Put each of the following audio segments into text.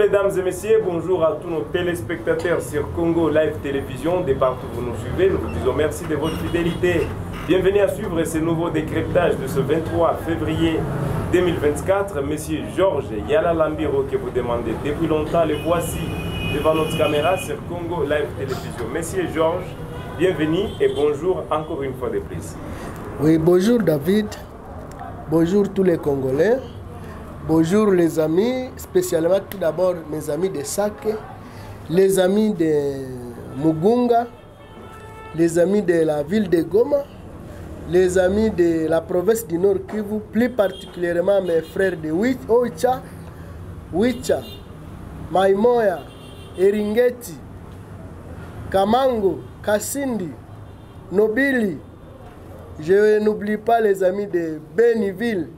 mesdames et messieurs, bonjour à tous nos téléspectateurs sur Congo Live Télévision, de partout où vous nous suivez. Nous vous disons merci de votre fidélité. Bienvenue à suivre ce nouveau décryptage de ce 23 février 2024. Monsieur Georges Yala Lambiro que vous demandez depuis longtemps, le voici devant notre caméra sur Congo Live Télévision. Monsieur Georges, bienvenue et bonjour encore une fois de plus. Oui, bonjour David. Bonjour tous les Congolais. Bonjour les amis, spécialement tout d'abord mes amis de Sake, les amis de Mugunga, les amis de la ville de Goma, les amis de la province du Nord Kivu, plus particulièrement mes frères de Oicha, Wicha, Maimoya, Eringeti, Kamango, Kasindi, Nobili. Je n'oublie pas les amis de Beniville.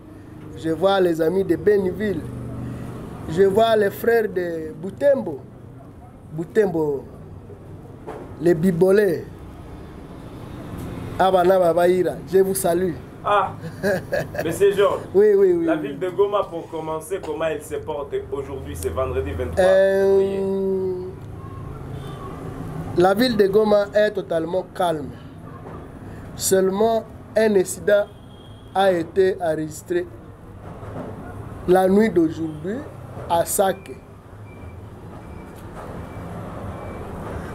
Je vois les amis de Beniville. Je vois les frères de Boutembo. Boutembo, les Bibolais. Abana Babaïra, je vous salue. Ah, Monsieur Georges, Oui, oui, oui. la ville de Goma, pour commencer, comment elle se porte aujourd'hui, c'est vendredi 23 février? Euh, la ville de Goma est totalement calme. Seulement un incident a été enregistré la nuit d'aujourd'hui à Sake.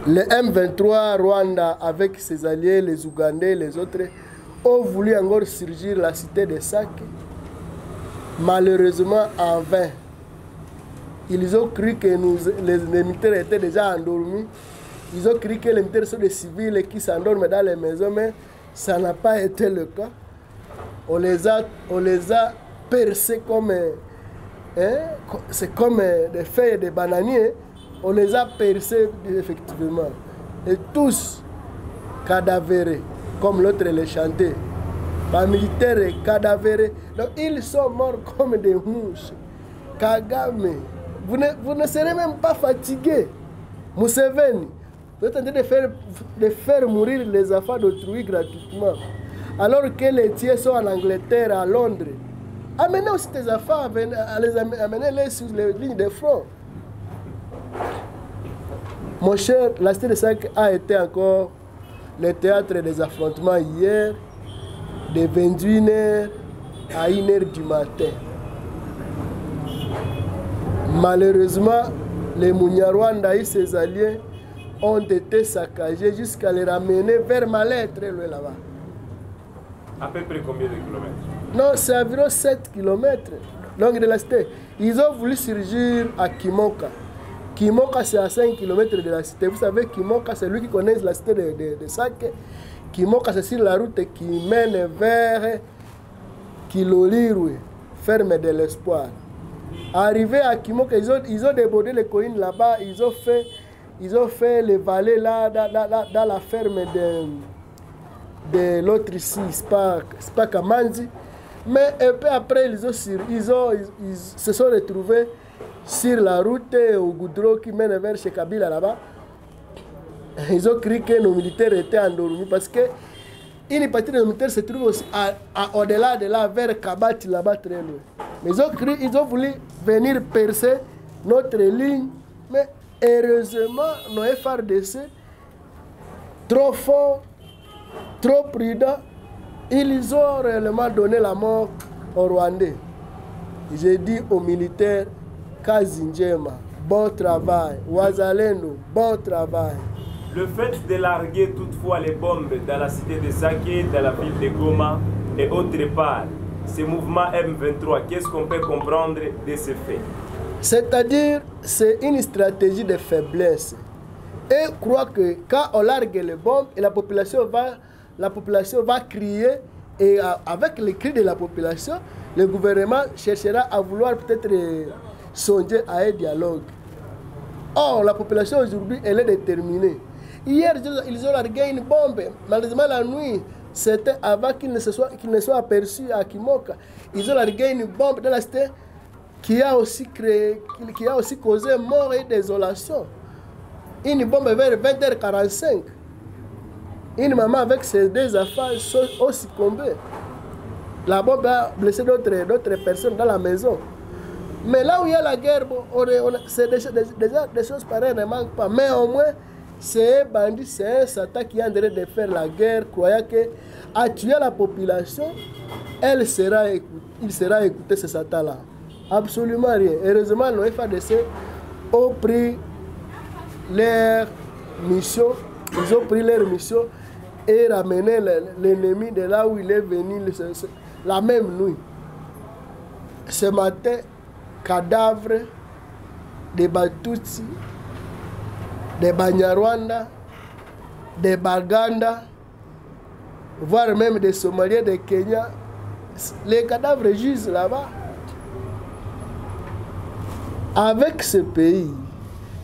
Le M23 Rwanda avec ses alliés, les Ougandais, les autres, ont voulu encore surgir la cité de Sake. Malheureusement en vain. Ils ont cru que nous, les, les militaires étaient déjà endormis. Ils ont cru que les militaires sont des civils qui s'endorment dans les maisons, mais ça n'a pas été le cas. On les a, on les a percés comme, hein, c'est comme des feuilles de bananier. On les a percés effectivement. Et tous cadavérés, comme l'autre les chantait. Les militaires cadavérés. Donc ils sont morts comme des mouches. Kagame, vous ne, vous ne serez même pas fatigué. Museveni, vous êtes en train de faire, de faire mourir les enfants d'autrui gratuitement. Alors que les tiers sont en Angleterre, à Londres. Amenez aussi tes enfants, amenez- les am- amenez-les sur les lignes de front. Mon cher, la cité de Sac a été encore le théâtre des affrontements hier, de 21h à 1h du matin. Malheureusement, les Munyarwanda et ses alliés ont été saccagés jusqu'à les ramener vers Malais, très loin là-bas. À peu près combien de kilomètres Non, c'est environ 7 km longue de la cité. Ils ont voulu surgir à Kimoka. Kimoka, c'est à 5 km de la cité. Vous savez, Kimoka, c'est lui qui connaît la cité de, de, de Sake. Kimoka, c'est sur la route qui mène vers Kilolirwe, ferme de l'espoir. Arrivé à Kimoka, ils ont, ils ont débordé les collines là-bas, ils ont fait, ils ont fait les vallées là, dans- dans- dans la ferme de, de l'autre ici, c'est pas Kamanzi. Mais un peu après, ils, ont, ils, ont, ils, se sont retrouvés sur la route au goudron qui mène vers chez Kabila là-bas. Ils ont cru que nos militaires étaient endormis parce que une partie des militaires se trouve aussi au-delà de là, vers Kabati là-bas très loin. Mais ils ont, cru, ils ont voulu venir percer notre ligne. Mais heureusement, nos FRDC, trop forts, trop prudents, ils ont réellement donné la mort aux Rwandais. J'ai dit aux militaires, Kazinjema, bon travail. Wazalendo, bon travail. Le fait de larguer toutefois les bombes dans la cité de Saké, dans la ville de Goma et autre part, ce mouvement M23, qu'est-ce qu'on peut comprendre de ce fait? C'est-à-dire, c'est une stratégie de faiblesse. Et croire que quand on largue les bombes, la population va, la population va crier, et euh, avec les cris de la population, le gouvernement cherchera à vouloir peut-être euh, songer à un dialogue. Or, la population aujourd'hui, elle est déterminée. Hier, ils ont- largué une bombe. Malheureusement, la nuit, c'était avant qu'ils ne, se soient, ne soient aperçus à Kimoka. Ils ont largué une bombe dans la cité qui a aussi créé, qui a aussi causé mort et désolation. Une bombe vers 20h45. Une maman avec ses deux enfants ont succombé. La bombe a blessé d'autres personnes dans la maison. Mais là où il y a la guerre, c'est déjà, des choses pareilles ne manquent pas. Mais au moins, c'est un bandit, c'est un Satan qui est en train de faire la guerre, croyant que à tuer la population, elle sera il sera écouté ce Satan-là. Absolument rien. Heureusement, le FADC ont pris leur mission, ils ont pris leur mission et ramené le- l'ennemi de là où il est venu la même nuit. Ce matin, cadavres des Batutsi, des Banyarwanda, des Baganda, voire même des Somaliens, des Kenya. Les cadavres gisent là-bas. Avec ce pays,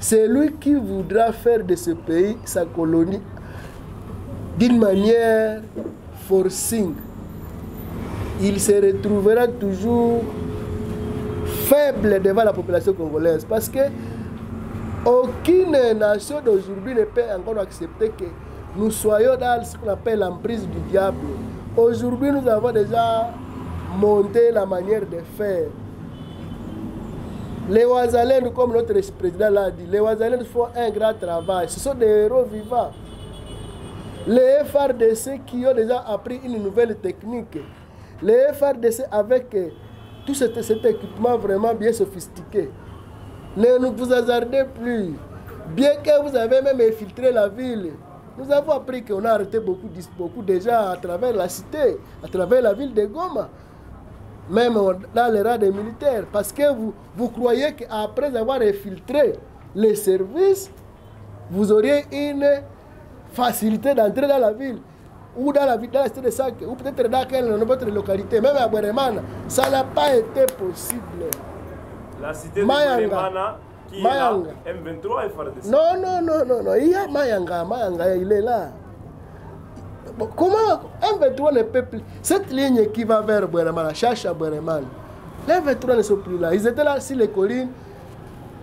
c'est lui qui voudra faire de ce pays sa colonie d'une manière forcing. Il se retrouvera toujours faible devant la population congolaise parce que aucune nation d'aujourd'hui ne peut encore accepter que nous soyons dans ce qu'on appelle l'emprise du diable. Aujourd'hui, nous avons déjà monté la manière de faire. Les Ouazalènes, comme notre président l'a dit, les Ouazalènes font un grand travail. Ce sont des héros vivants. Les FRDC qui ont déjà appris une nouvelle technique. Les FRDC avec euh, tout cet, équipement vraiment bien sophistiqué. Ne vous hasardez plus. Bien que vous avez même infiltré la ville, nous avons appris qu'on a arrêté beaucoup, beaucoup déjà à travers la cité, à travers la ville de Goma, même dans les rangs des militaires. Parce que vous, vous croyez qu'après avoir infiltré les services, vous auriez une facilité d'entrer dans la ville ou dans la ville, dans la cité de Sac, ou peut-être dans quelle autre localité, même à Boueremana. Ça n'a pas été possible. La cité de Mayanga. Boulemana, qui Mayanga. est là, M23 et FARDC. Non, non, non, non, non. Il y a Mayanga, Mayanga, il est là. Comment un 23 ne peut plus? Cette ligne qui va vers Boueremana, cherche à Boueremana, les 23 ne sont plus là. Ils étaient là sur les collines.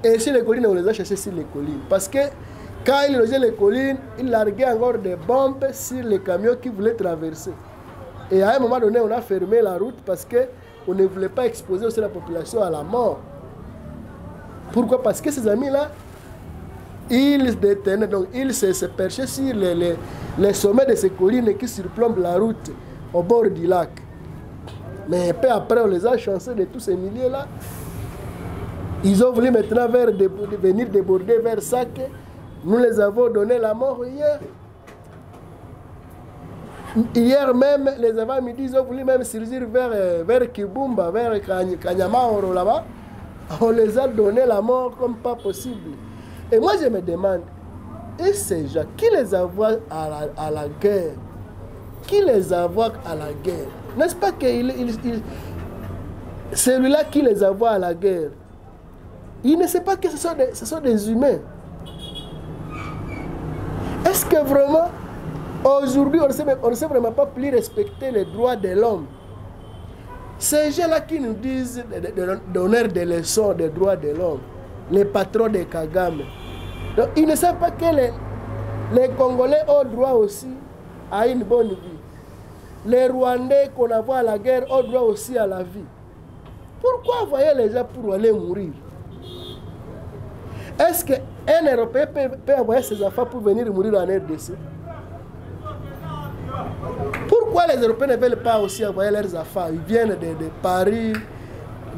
Et sur les collines, on les a cherchés sur les collines. Parce que quand ils logeaient les collines, ils larguaient encore des bombes sur les camions qui voulaient traverser. Et à un moment donné, on a fermé la route parce qu'on ne voulait pas exposer aussi la population à la mort. Pourquoi? Parce que ces amis-là, ils détenaient, donc ils se, se perchaient sur les, les, les sommets de ces collines qui surplombent la route au bord du lac. Mais peu après, on les a chancés de tous ces milliers-là. Ils ont voulu maintenant venir déborder vers Sac. Nous les avons donné la mort hier. Hier même, les avant-midi, ils ont voulu même surgir vers, euh, vers Kibumba, vers Kany- Kanyamaoro là-bas. On les a donné la mort comme pas possible. Et moi, je me demande, et ces gens, qui les envoie à la, guerre Qui les envoie à la guerre N'est-ce pas que il, il- il- celui-là qui les envoie à la guerre, il ne sait pas que ce sont des, humains. Est-ce que vraiment, aujourd'hui, on ne sait, vraiment pas plus respecter les droits de l'homme? Ces gens-là qui nous disent de donner des leçons des droits de l'homme, les patrons de Kagame, ils ne savent pas que les, Congolais ont droit aussi à une bonne vie. Les Rwandais qu'on envoie à la guerre ont droit aussi à la vie. Pourquoi envoyer les gens pour aller mourir? Est-ce qu'un Européen peut, peut envoyer ses enfants pour venir mourir en RDC Pourquoi les Européens ne veulent pas aussi envoyer leurs enfants? Ils viennent de, de Paris,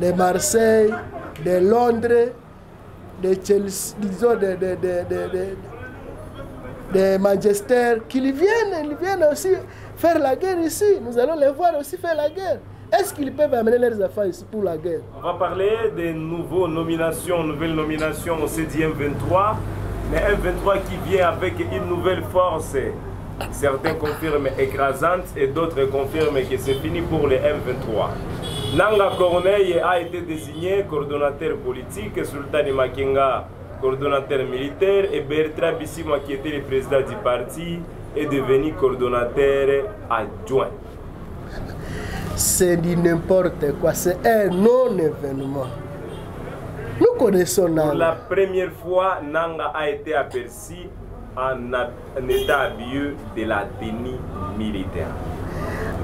de Marseille, de Londres, de Chelsea, disons de, de, de, de, de- de Manchester, qu'ils viennent, ils viennent aussi faire la guerre ici. Nous allons les voir aussi faire la guerre. Est-ce qu'ils peuvent amener leurs enfants ici pour la guerre? On va parler des nouveaux nominations, nouvelles nominations au CDM 23, mais un 23 qui vient avec une nouvelle force. Certains confirment écrasante et d'autres confirment que c'est fini pour les M23. Nanga Corneille a été désigné coordonnateur politique, Sultani Makenga coordonnateur militaire et Bertrand Bissima qui était le président du parti est devenu coordonnateur adjoint. C'est du n'importe quoi. C'est un non-événement. Nous connaissons Pour la Nanga. première fois, Nanga a été aperçu en état habillé de la tenue militaire.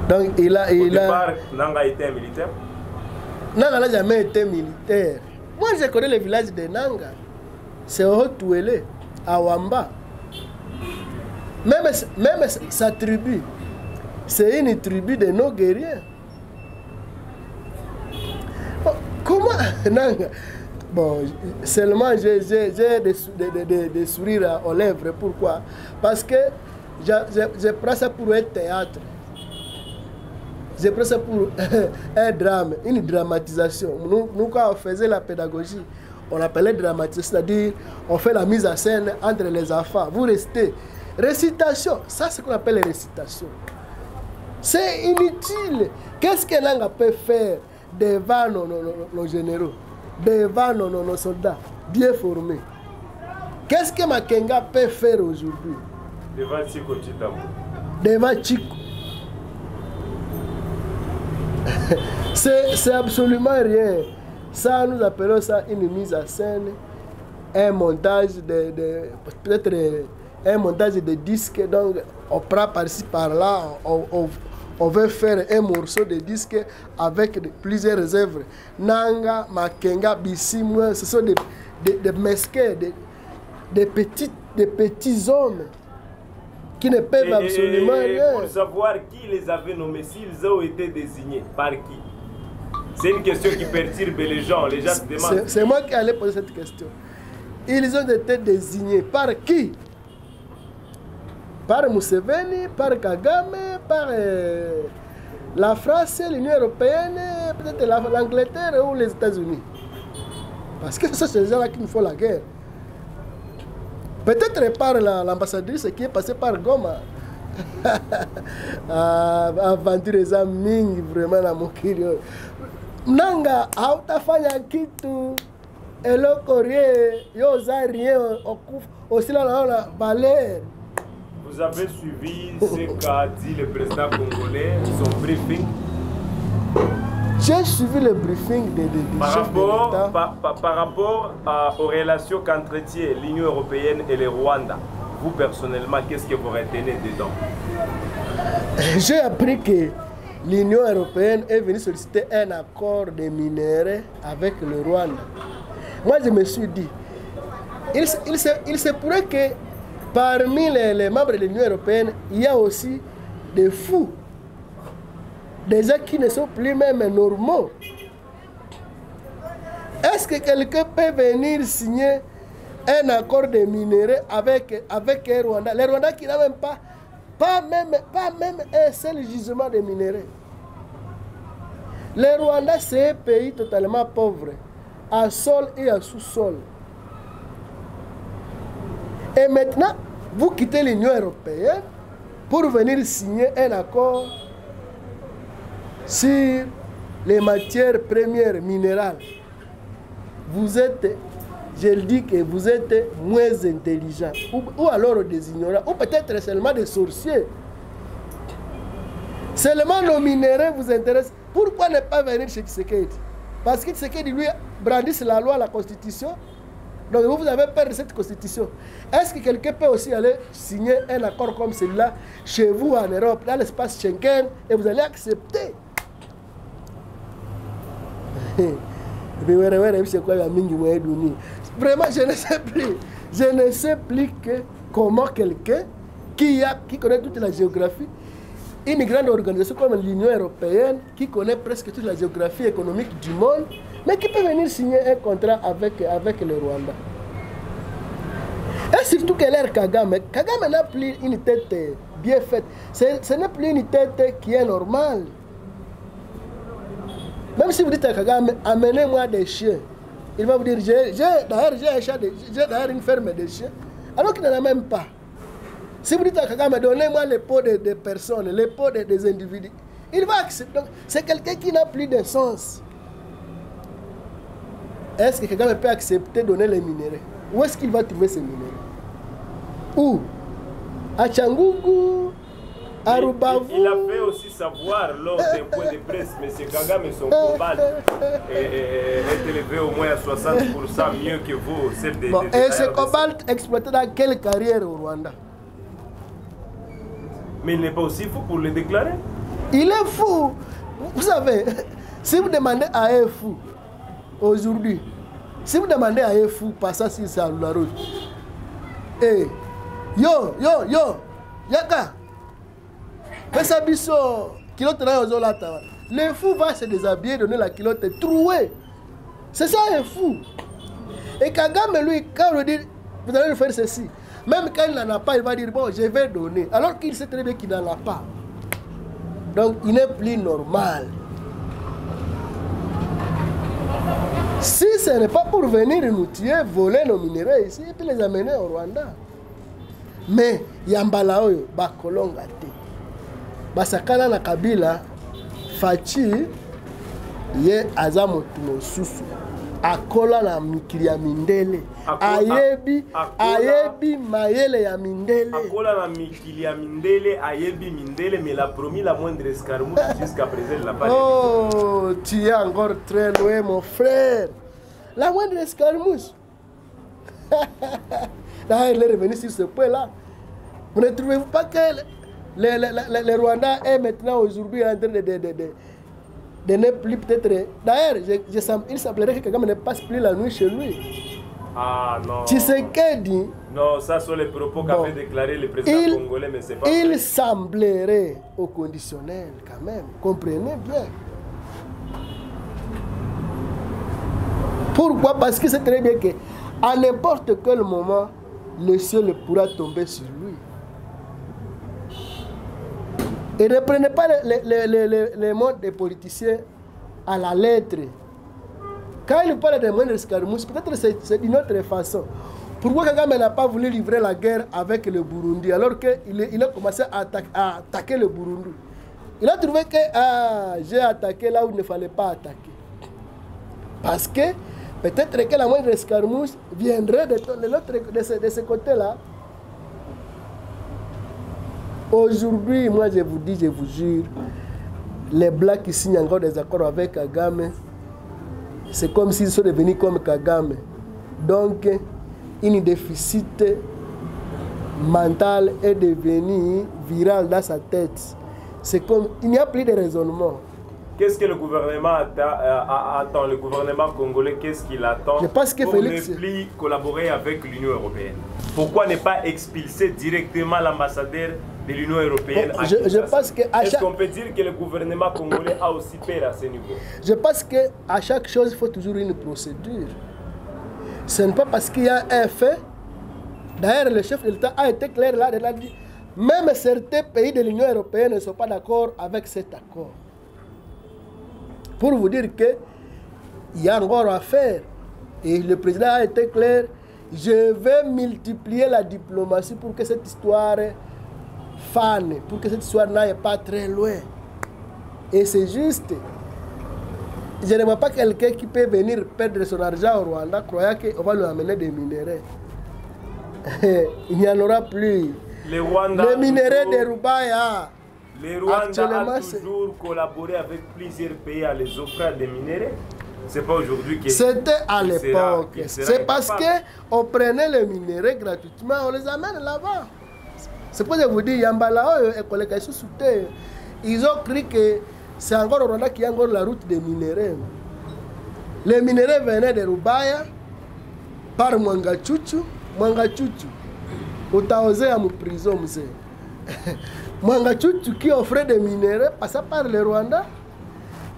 Donc il a, Au il a, Nanga était un militaire. Nanga n'a jamais été militaire. Moi, je connais le village de Nanga. C'est au Touélé, à Wamba. Même, même sa tribu, c'est une tribu de nos guerriers. Bon, comment Nanga? Bon, seulement j'ai des, des, des- des- des sourires aux lèvres. Pourquoi? Parce que je, je, je prends ça pour un théâtre. Je prends ça pour un drame, une dramatisation. Nous, nous, quand on faisait la pédagogie, on appelait dramatisation, c'est-à-dire on fait la mise en scène entre les enfants. Vous restez. Récitation, ça c'est ce qu'on appelle récitation. C'est inutile. Qu'est-ce que Nanga peut faire devant nos, nos- nos- généraux, devant nos, nos- nos soldats bien formés Qu'est-ce que Makenga peut faire aujourd'hui? Devant Chico Chitambo. devant Chico C'est absolument rien. Ça, nous appelons ça une mise en scène, un montage de, de- peut-être euh, un montage de disques. Donc, on prend par-ci par-là, on, on- on veut faire un morceau de disque avec plusieurs œuvres. Nanga, Makenga, Bissimwa, ce sont des, des, des mesquins, des, des, petits, des petits hommes qui ne peuvent Et- absolument rien. pour savoir qui les avait nommés, s'ils ont été désignés, par qui? C'est une question qui perturbe les gens. Les gens se demandent. c'est moi qui allais poser cette question. Ils ont été désignés par qui? Par Museveni, par Kagame, par euh, la France, l'Union européenne, peut-être la- l'Angleterre ou les États-Unis. Parce que ce sont ces gens-là qui nous font la guerre. Peut-être par la- l'ambassadrice qui est passée par Goma. Ah, aventure eza mingi vraiment na mokili oyo nanga hautafanya kitu eloko rie yo oza rien osila na yo na balere Vous avez suivi ce qu'a dit le président congolais, son briefing, j'ai suivi le briefing de, de, du par de rapport, l'état par, par- par rapport à- aux relations qu'entretient l'Union européenne et le Rwanda. Vous, personnellement, qu'est-ce que vous retenez dedans? J'ai appris que l'Union européenne est venue solliciter un accord de minerais avec le Rwanda. Moi, je me suis dit, il, se- il, se, il se pourrait que parmi les, les membres de l'Union européenne, il y a aussi des fous, des gens qui ne sont plus même normaux. Est-ce que quelqu'un peut venir signer un accord de minerais avec, avec le Rwanda? Le Rwanda qui n'a même pas, pas même, pas même un seul gisement de minerais. Le Rwanda, c'est un pays totalement pauvre, à sol et à sous-sol. Et maintenant, vous quittez l'Union européenne pour venir signer un accord sur les matières premières minérales. Vous êtes, je le dis que vous êtes moins intelligent, ou, alors des ignorants, ou peut-être seulement des sorciers. Seulement nos minéraux vous intéressent. Pourquoi ne pas venir chez Tshisekedi? Parce que Tshisekedi, lui, brandisse la loi, la constitution. Donc vous, vous avez peur de cette constitution. Est-ce que quelqu'un peut aussi aller signer un accord comme celui-là chez vous en Europe, dans l'espace Schengen, et vous allez accepter? Vraiment, je ne sais plus. Je ne sais plus que comment quelqu'un qui, connaît toute la géographie, une grande organisation comme l'Union européenne, qui connaît presque toute la géographie économique du monde, mais qui peut venir signer un contrat avec, avec le Rwanda. Et surtout que l'air Kagame, Kagame n'a plus une tête bien faite. Ce n'est plus une tête qui est normale. Même si vous dites à Kagame, amenez-moi des chiens, il va vous dire, j'ai, d'ailleurs, une ferme de chiens, alors qu'il n'en a même pas. Si vous dites à Kagame, donnez-moi les pots des personnes, les pots des, individus, il va accepter. C'est quelqu'un qui n'a plus de sens. Est-ce que Kagame peut accepter de donner les minéraux? Où est-ce qu'il va trouver ces minéraux? Où? À Changugu À Il, Rubavu il a fait aussi savoir lors d'un point de presse, M. Kagame, son cobalt est, est- est élevé au moins à 60% mieux que vous, celle des Bon, des- et des ce cobalt exploité dans quelle carrière au Rwanda? Mais il n'est pas aussi fou pour le déclarer. Il est fou. Vous savez, si vous demandez à un fou aujourd'hui, Si vous demandez à un fou, passant sur la route, Eh, yo, yo, yo, yaka, pesa biso, kilote. Le fou va se déshabiller, donner la culotte trouée. C'est ça un fou. Et Kagame, lui, quand on dit, vous allez faire ceci, même quand il n'en a pas, il va dire, bon, je vais donner. Alors qu'il sait très bien qu'il n'en a pas. Donc, il n'est plus normal. Si ce n'est pas pour venir nous tuer, voler nos minéraux ici, et puis les amener au Rwanda. Mais, Yambala oyo, bakolonga. Basakana na kabila faci ye aza motu mosusu. Akola na mikili ya mindele. Ayebi ayebi mayele ya mindele. Akola na mikili ya mindele ayebi mindele mais il a promis la moindre escarmouche jusqu'à présent l'a pas oh tu es encore très loin mon frère. La moindre escarmouche. Là, il est revenu sur ce point là vous ne trouvez-vous pas que le, le, le, le- le Rwanda est maintenant aujourd'hui en train de, de, de, de, de ne plus peut-être. D'ailleurs, je, je il semblerait que Kagame ne passe plus la nuit chez lui. ah non Tshisekedi, non ça sont les propos qu'avait déclaré le président il, congolais mais c'est pas il vrai. semblerait au conditionnel quand même. Comprenez bien. Pourquoi? Parce que c'est très bien que à n'importe quel moment, le ciel pourra tomber sur lui. Et ne prenez pas les, les, les, les, mots des politiciens à la lettre. Quand il parle de moindres escarmouches, peut-être c'est d'une autre façon. Pourquoi Kagame n'a pas voulu livrer la guerre avec le Burundi alors qu'il il a commencé à, atta- à attaquer le Burundi? Il a trouvé que ah, j'ai attaqué là où il ne fallait pas attaquer. Parce que peut-être que la moindre escarmouche viendrait de, de, de ce, de ce côté-là. Aujourd'hui, moi je vous dis, je vous jure, les Blacks qui signent encore des accords avec Kagame, c'est comme s'ils sont devenus comme Kagame. Donc, une déficit mental est devenu viral dans sa tête. C'est comme, il n'y a plus de raisonnement. Qu'est-ce que le gouvernement attend, euh, attend? Le gouvernement congolais, qu'est-ce qu'il attend Je pense que pour Félix- ne plus collaborer avec l'Union européenne? Pourquoi ne pas expulser directement l'ambassadeur de l'Union européenne Bon, à je- je Kinshasa pense que à Est-ce chaque- qu'on peut dire que le gouvernement congolais a aussi peur à ce niveau? Je pense qu'à chaque chose, il faut toujours une procédure. Ce n'est pas parce qu'il y a un fait. D'ailleurs, le chef de l'État a été clair là, il a dit même certains pays de l'Union européenne ne sont pas d'accord avec cet accord. Pour vous dire qu'il y a encore à faire. Et le président a été clair je vais multiplier la diplomatie pour que cette histoire fane, pour que cette histoire n'aille pas très loin. Et c'est juste. Je ne vois pas quelqu'un qui peut venir perdre son argent au Rwanda croyant qu'on va lui amener des minéraux. Il n'y en aura plus. Les Rwandais Les minéraux de Rubaya. Les ont c'est- toujours collaboré avec plusieurs pays à les offrir des minéraux. C'est pas aujourd'hui que. C'était à l'époque. C'est parce qu'on prenait les minéraux gratuitement, on les amène là-bas. C'est pour ça que vous dis, Yambala, oyo, ekoleka sous terre. Ils ont cru que c'est encore au Rwanda qui y a encore la route des minéraux. Les minéraux venaient de Rubaya par Mwangachuchu. Mwangachuchu, utaozea en prison, mzee. Mwangachuchu qui offrait des minéraux passait par le Rwanda.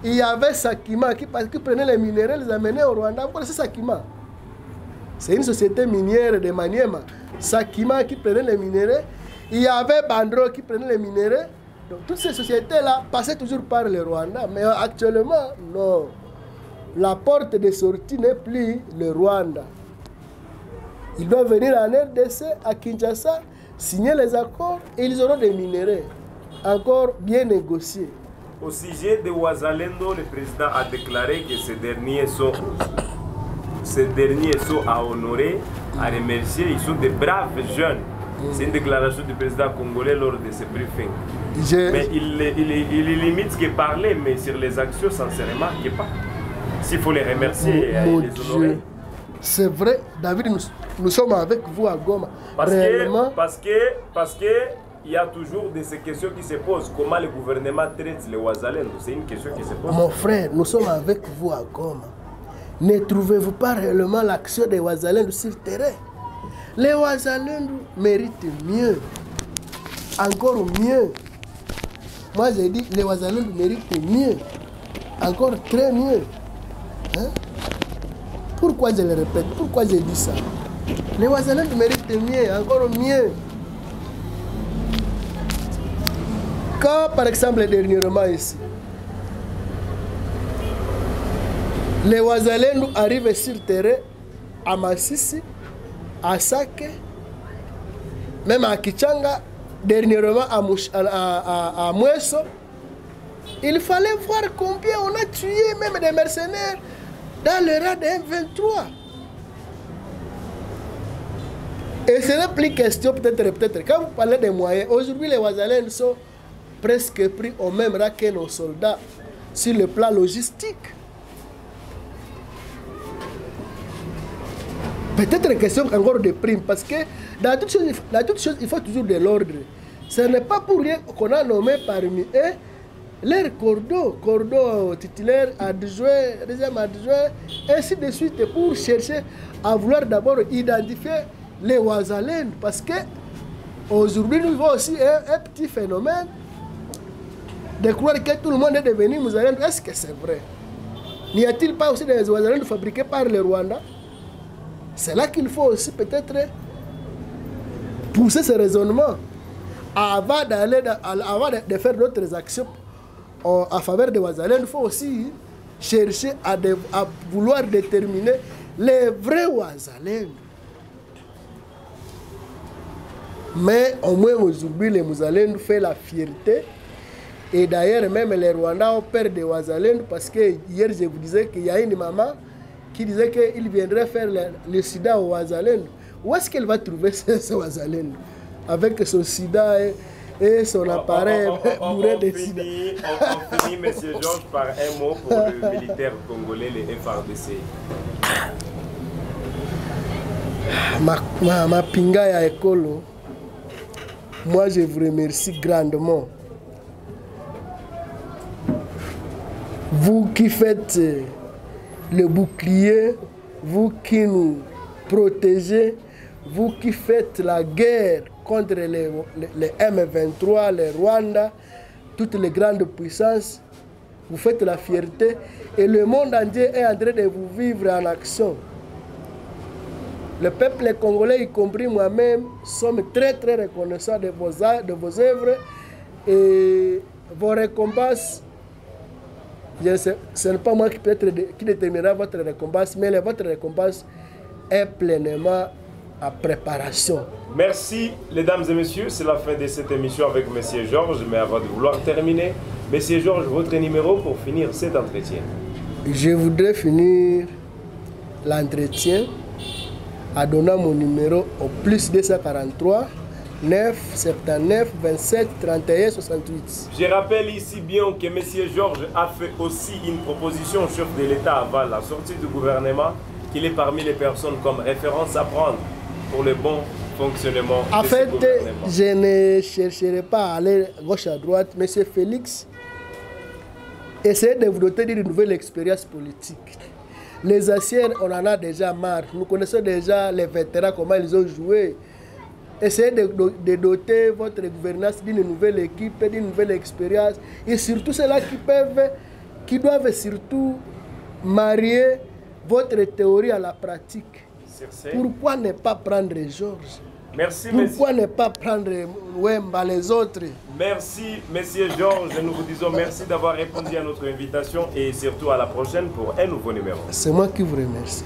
Il y avait Sakima qui, qui prenait les minéraux, les amenait au Rwanda. Vous connaissez Sakima C'est une société minière de Maniema. Sakima qui prenait les minéraux. Il y avait Bandro qui prenait les minéraux. Donc toutes ces sociétés-là passaient toujours par le Rwanda. Mais actuellement, non. La porte de sortie n'est plus le Rwanda. Ils doivent venir en RDC, à Kinshasa, signer les accords et ils auront des minéraux encore bien négociés. Au sujet de Ouazalendo, le président a déclaré que ces derniers sont, ces derniers sont à honorer, à remercier. Ils sont des braves jeunes. C'est une déclaration du président congolais lors de ce briefing. Mais il, il, il, il limite que parler, mais sur les actions, ça ne se remarque pas. S'il faut les remercier et les honorer. C'est vrai, David, nous, nous sommes avec vous à Goma. Parce que, Réellement, parce que, parce que, il y a toujours de ces questions qui se posent. Comment le gouvernement traite les Ouazalendo? C'est une question qui se pose. mon frère, nous sommes avec vous à Goma. ne trouvez-vous pas réellement l'action des Ouazalendou sur terrain? Les Ouazalendou méritent mieux, encore mieux. Moi j'ai dit, les Ouazalendou méritent mieux, encore très mieux. Hein? Pourquoi je le répète? Pourquoi j'ai dit ça? Les Ouazalendou méritent mieux, encore mieux. Quand par exemple dernièrement ici, les Ouazalendou arrivent sur terrain à Massissi, à Sake, même à Kichanga, dernièrement à, Mouch. Il fallait voir combien on a tué même des mercenaires dans le rang de M23. Et ce n'est plus question, peut-être, peut-être, quand vous parlez des moyens, aujourd'hui les Ouazalendou sont presque pris au même rang que nos soldats sur le plan logistique. Peut-être une question encore de prime, parce que dans toute chose, dans il faut toujours de l'ordre. Ce n'est pas pour rien qu'on a nommé parmi eux leur cordeau, cordeau titulaire, adjoint, deuxième adjoint, ainsi de suite, pour chercher à vouloir d'abord identifier les Ouazalènes, parce que aujourd'hui nous vivons aussi un, petit phénomène de croire que tout le monde est devenu Mouzalène. Est-ce que c'est vrai? N'y a-t-il pas aussi des Ouazalènes fabriqués par le Rwanda? C'est là qu'il faut aussi peut-être pousser ce raisonnement avant, d'aller, avant de faire d'autres actions en faveur de Ouazalène. Il faut aussi chercher à, vouloir déterminer les vrais Ouazalènes. Mais au moins aujourd'hui, les Mouzalènes font la fierté. Et d'ailleurs, même les Rwandais ont peur de Ouazalène parce que hier, je vous disais qu'il y a une maman qui disait qu'il viendrait faire le, le sida au Ouazalène. Où est-ce qu'elle va trouver ce, ce Avec son sida et, et son appareil bourré de sida? On, finit, Monsieur Georges, par un mot pour le militaire congolais, les FRDC. Ma, ma, ma pinga ya ekolo, moi je vous remercie grandement. Vous qui faites le bouclier, vous qui nous protégez, vous qui faites la guerre contre les, les, les M23, les Rwanda, toutes les grandes puissances, vous faites la fierté et le monde entier est en train de vous vivre en action. Le peuple congolais, y compris moi-même, sommes très très reconnaissants de vos, de vos œuvres et vos récompenses ce n'est pas moi qui, peut être, qui déterminera votre récompense, mais votre récompense est pleinement à préparation. Merci, mesdames et messieurs. C'est la fin de cette émission avec M. Georges. Mais avant de vouloir terminer, M. Georges, votre numéro pour finir cet entretien. Je voudrais finir l'entretien en donnant mon numéro au plus 243 9 79 27 31 68. Je rappelle ici bien que M. Georges a fait aussi une proposition au chef de l'État avant la sortie du gouvernement qu'il est parmi les personnes comme référence à prendre pour le bon fonctionnement En de fait, ce gouvernement. je ne chercherai pas à aller gauche à droite. Monsieur Félix, essayez de vous doter d'une nouvelle expérience politique. Les anciens, on en a déjà marre. Nous connaissons déjà les vétérans, comment ils ont joué. Essayez de, de doter votre gouvernance d'une nouvelle équipe, d'une nouvelle expérience. Et surtout ceux-là qui peuvent, qui doivent surtout marier votre théorie à la pratique. Pourquoi ne pas prendre Georges? Merci. Pourquoi ne pas prendre Wemba, les autres? Merci, Monsieur Georges. Nous vous disons merci d'avoir répondu à notre invitation et surtout à la prochaine pour un nouveau numéro. C'est moi qui vous remercie.